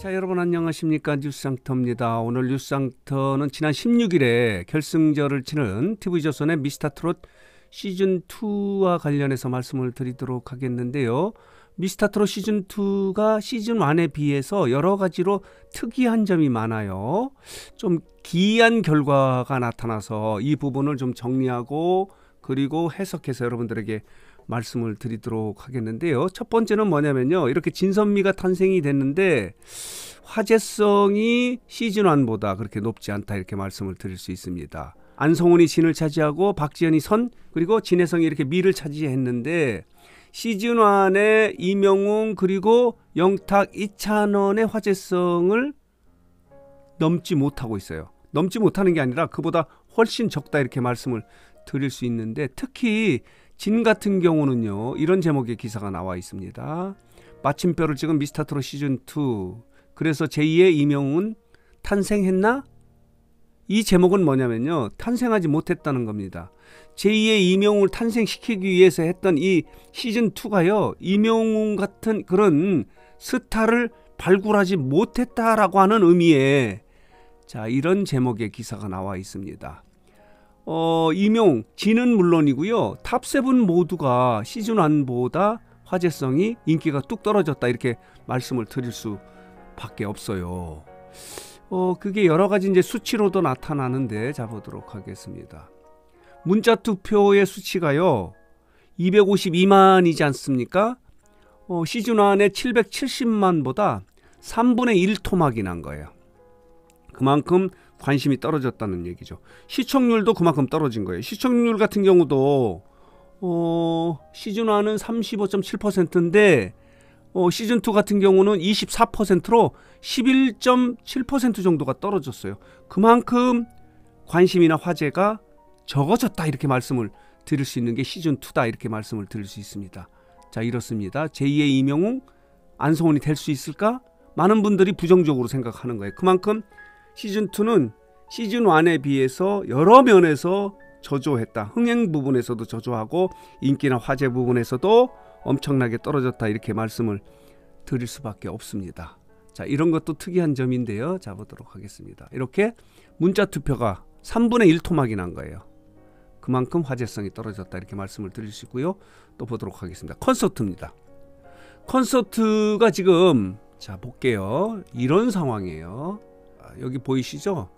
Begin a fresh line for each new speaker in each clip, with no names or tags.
자 여러분 안녕하십니까 뉴스상터입니다. 오늘 뉴스상터는 지난 16일에 결승전을 치는 TV조선의 미스터트롯 시즌2와 관련해서 말씀을 드리도록 하겠는데요. 미스터트롯 시즌2가 시즌1에 비해서 여러 가지로 특이한 점이 많아요. 좀 기이한 결과가 나타나서 이 부분을 좀 정리하고 그리고 해석해서 여러분들에게 말씀을 드리도록 하겠는데요. 첫 번째는 뭐냐면요. 이렇게 진선미가 탄생이 됐는데 화제성이 시즌 1보다 그렇게 높지 않다 이렇게 말씀을 드릴 수 있습니다. 안성훈이 진을 차지하고 박지현이 선 그리고 진혜성이 이렇게 미를 차지했는데 시즌 1의 이명웅 그리고 영탁 이찬원의 화제성을 넘지 못하고 있어요. 넘지 못하는 게 아니라 그보다 훨씬 적다 이렇게 말씀을 드릴 수 있는데 특히 진 같은 경우는요. 이런 제목의 기사가 나와 있습니다. 마침표를 찍은 미스터트롯 시즌2 그래서 제2의 임영웅 탄생했나? 이 제목은 뭐냐면요. 탄생하지 못했다는 겁니다. 제2의 임영웅을 탄생시키기 위해서 했던 이 시즌2가요. 임영웅 같은 그런 스타를 발굴하지 못했다라고 하는 의미의 자, 이런 제목의 기사가 나와 있습니다. 어, 임용, 진은 물론이고요. Top Seven 모두가 시즌 1보다 화제성이 인기가 뚝 떨어졌다 이렇게 말씀을 드릴 수밖에 없어요. 어, 그게 여러 가지 이제 수치로도 나타나는데 잡아보도록 하겠습니다. 문자 투표의 수치가요. 252만이지 않습니까? 어, 시즌 1에 770만보다 3분의 1 토막이 난 거예요. 그만큼 관심이 떨어졌다는 얘기죠. 시청률도 그만큼 떨어진 거예요. 시청률 같은 경우도 어, 시즌 1은 35.7%인데 어, 시즌 2 같은 경우는 24%로 11.7% 정도가 떨어졌어요. 그만큼 관심이나 화제가 적어졌다 이렇게 말씀을 드릴 수 있는 게 시즌 2다 이렇게 말씀을 드릴 수 있습니다. 자 이렇습니다. 제2의 이명웅 안성훈이 될 수 있을까? 많은 분들이 부정적으로 생각하는 거예요. 그만큼 시즌2는 시즌1에 비해서 여러 면에서 저조했다. 흥행 부분에서도 저조하고 인기나 화제 부분에서도 엄청나게 떨어졌다. 이렇게 말씀을 드릴 수밖에 없습니다. 자, 이런 것도 특이한 점인데요. 자, 보도록 하겠습니다. 이렇게 문자 투표가 3분의 1 토막이 난 거예요. 그만큼 화제성이 떨어졌다. 이렇게 말씀을 드릴 수 있고요. 또 보도록 하겠습니다. 콘서트입니다. 콘서트가 지금 자, 볼게요. 이런 상황이에요. 여기 보이시죠?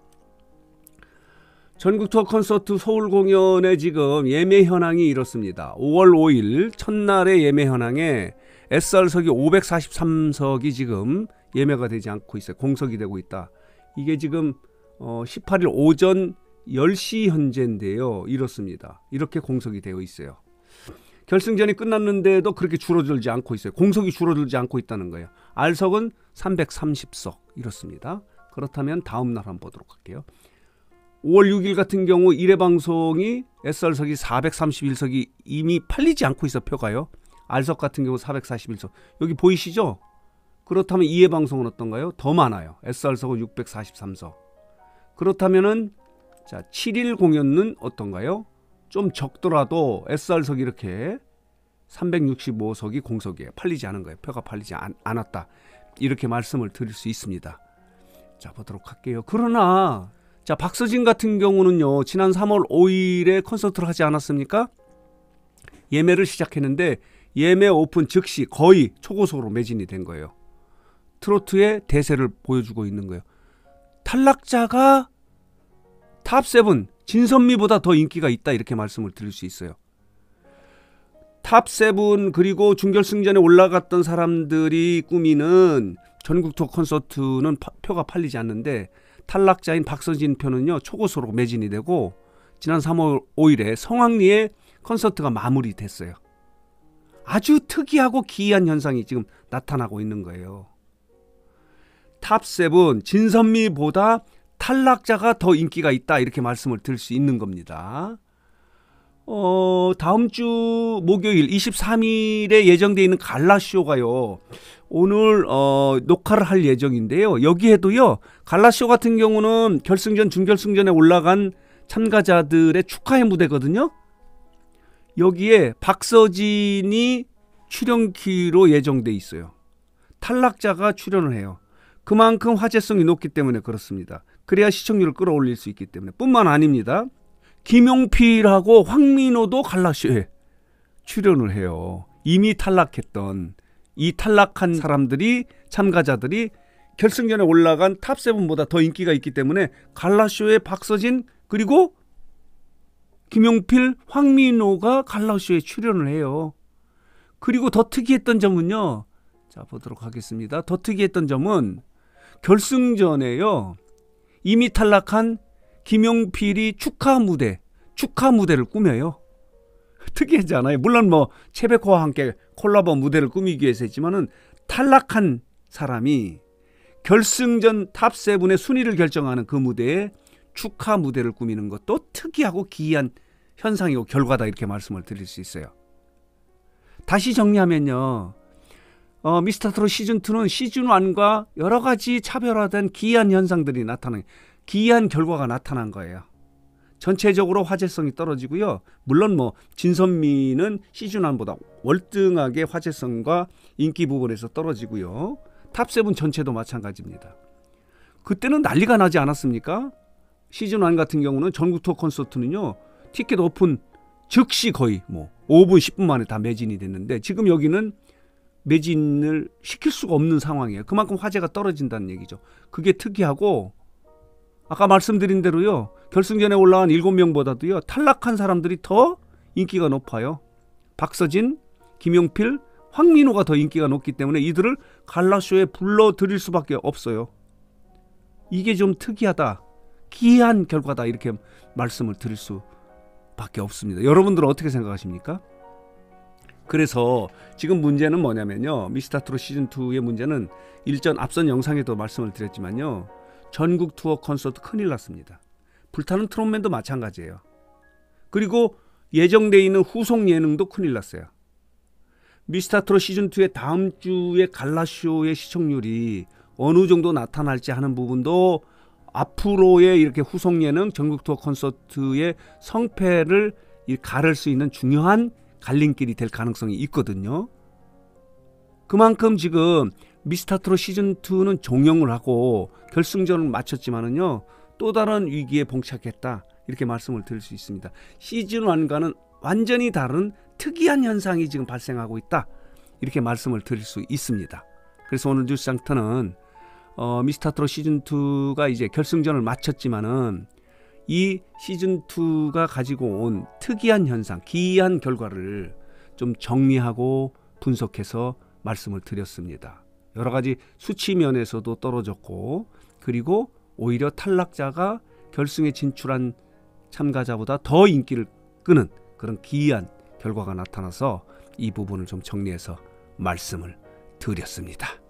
전국 투어 콘서트 서울 공연의 지금 예매 현황이 이렇습니다. 5월 5일 첫날의 예매 현황에 SR석이 543석이 지금 예매가 되지 않고 있어요. 공석이 되고 있다. 이게 지금 어 18일 오전 10시 현재인데요. 이렇습니다. 이렇게 공석이 되어 있어요. 결승전이 끝났는데도 그렇게 줄어들지 않고 있어요. 공석이 줄어들지 않고 있다는 거예요. R석은 330석 이렇습니다. 그렇다면 다음 날 한번 보도록 할게요. 5월 6일 같은 경우 1회 방송이 SR석이 431석이 이미 팔리지 않고 있어 표가요. R석 같은 경우 441석. 여기 보이시죠? 그렇다면 2회 방송은 어떤가요? 더 많아요. SR석은 643석. 그렇다면은 자, 7일 공연은 어떤가요? 좀 적더라도 SR석이 이렇게 365석이 공석이에요. 팔리지 않은 거예요. 표가 팔리지 않, 않았다. 이렇게 말씀을 드릴 수 있습니다. 자 보도록 할게요. 그러나 자 박서진 같은 경우는요 지난 3월 5일에 콘서트를 하지 않았습니까? 예매를 시작했는데 예매 오픈 즉시 거의 초고속으로 매진이 된 거예요. 트로트의 대세를 보여주고 있는 거예요. 탈락자가 Top 7 진선미보다 더 인기가 있다 이렇게 말씀을 드릴 수 있어요. 탑7 그리고 준결승전에 올라갔던 사람들이 꾸미는 전국 투어 콘서트는 파, 표가 팔리지 않는데 탈락자인 박서진 표는요 초고속으로 매진이 되고 지난 3월 5일에 성황리에 콘서트가 마무리됐어요. 아주 특이하고 기이한 현상이 지금 나타나고 있는 거예요. 탑7 진선미보다 탈락자가 더 인기가 있다 이렇게 말씀을 드릴 수 있는 겁니다. 어, 다음 주 목요일 23일에 예정되어 있는 갈라쇼가요. 오늘 어, 녹화를 할 예정인데요. 여기에도요. 갈라쇼 같은 경우는 결승전, 준결승전에 올라간 참가자들의 축하의 무대거든요. 여기에 박서진이 출연키로 예정돼 있어요. 탈락자가 출연을 해요. 그만큼 화제성이 높기 때문에 그렇습니다. 그래야 시청률을 끌어올릴 수 있기 때문에 뿐만 아닙니다. 김용필하고 황민호도 갈라쇼에 출연을 해요. 이미 탈락했던 이 탈락한 사람들이 참가자들이 결승전에 올라간 탑세븐보다 더 인기가 있기 때문에 갈라쇼에 박서진 그리고 김용필, 황민호가 갈라쇼에 출연을 해요. 그리고 더 특이했던 점은요. 자, 보도록 하겠습니다. 더 특이했던 점은 결승전에요. 이미 탈락한 김용필이 축하 무대, 축하 무대를 꾸며요. 특이하지 않아요? 물론 뭐 최백호와 함께 콜라보 무대를 꾸미기 위해서 했지만은 탈락한 사람이 결승전 top seven의 순위를 결정하는 그 무대에 축하 무대를 꾸미는 것도 특이하고 기이한 현상이고 결과다 이렇게 말씀을 드릴 수 있어요. 다시 정리하면요. 어, 미스터트롯 시즌2는 시즌1과 여러 가지 차별화된 기이한 현상들이 나타난, 기이한 결과가 나타난 거예요. 전체적으로 화제성이 떨어지고요. 물론 뭐 진선미는 시즌1보다 월등하게 화제성과 인기 부분에서 떨어지고요. 탑세븐 전체도 마찬가지입니다. 그때는 난리가 나지 않았습니까? 시즌1 같은 경우는 전국 투어 콘서트는요. 티켓 오픈 즉시 거의 뭐 5분 10분 만에 다 매진이 됐는데 지금 여기는 매진을 시킬 수가 없는 상황이에요. 그만큼 화제가 떨어진다는 얘기죠. 그게 특이하고 아까 말씀드린 대로요. 결승전에 올라간 7명보다도요. 탈락한 사람들이 더 인기가 높아요. 박서진, 김용필, 황민호가 더 인기가 높기 때문에 이들을 갈라쇼에 불러들일 수밖에 없어요. 이게 좀 특이하다. 기이한 결과다. 이렇게 말씀을 드릴 수밖에 없습니다. 여러분들은 어떻게 생각하십니까? 그래서 지금 문제는 뭐냐면요. 미스터트롯 시즌2의 문제는 일전 앞선 영상에도 말씀을 드렸지만요. 전국 투어 콘서트 큰일 났습니다. 불타는 트롯맨도 마찬가지예요. 그리고 예정돼 있는 후속 예능도 큰일 났어요. 미스터트롯 시즌2의 다음 주에 갈라쇼의 시청률이 어느 정도 나타날지 하는 부분도 앞으로의 이렇게 후속 예능 전국 투어 콘서트의 성패를 가를 수 있는 중요한 갈림길이 될 가능성이 있거든요. 그만큼 지금 미스터트롯 시즌 2는 종영을 하고 결승전을 마쳤지만은요. 또 다른 위기에 봉착했다. 이렇게 말씀을 드릴 수 있습니다. 시즌 1과는 완전히 다른 특이한 현상이 지금 발생하고 있다. 이렇게 말씀을 드릴 수 있습니다. 그래서 오늘 뉴스상터는 어, 미스터트롯 시즌 2가 이제 결승전을 마쳤지만은 이 시즌 2가 가지고 온 특이한 현상, 기이한 결과를 좀 정리하고 분석해서 말씀을 드렸습니다. 여러 가지 수치 면에서도 떨어졌고, 그리고 오히려 탈락자가 결승에 진출한 참가자보다 더 인기를 끄는 그런 기이한 결과가 나타나서 이 부분을 좀 정리해서 말씀을 드렸습니다.